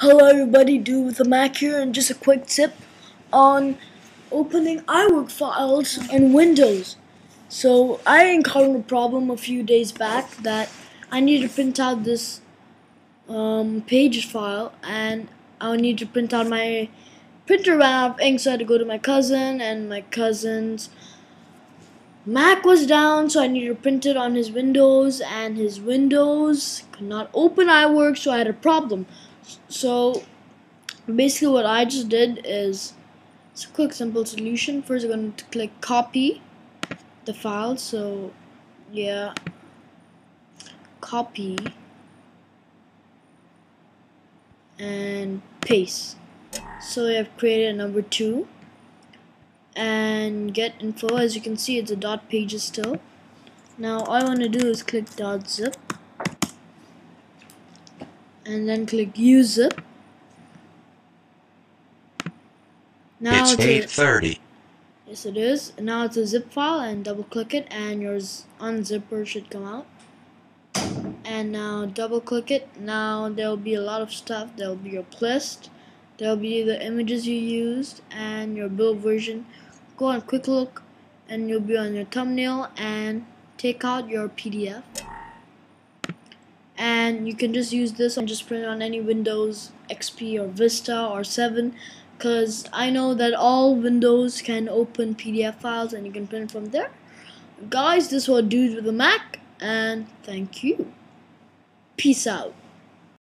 Hello everybody, Dude with a Mac here and just a quick tip on opening iWork files in Windows. So I encountered a problem a few days back that I need to print out this um, pages file and I need to print out my printer ran out of ink so I had to go to my cousin and my cousin's Mac was down so I needed to print it on his Windows and his Windows could not open iWork so I had a problem. So basically what I just did is it's a quick simple solution. First I'm going to click copy the file. So yeah. Copy. And paste. So I have created a number two. And get info. As you can see it's a dot pages still. Now all I want to do is click dot zip and then click use. Zip now it's, it's 830 yes it is. Now it's a zip file and double click it and your unzipper should come out. And now double click it. Now there'll be a lot of stuff. There'll be your list there'll be the images you used and your build version. Go on quick look and you'll be on your thumbnail and take out your PDF and you can just use this and just print on any Windows XP or Vista or 7 because I know that all Windows can open PDF files and you can print from there. Guys this was dude with a Mac and thank you. Peace out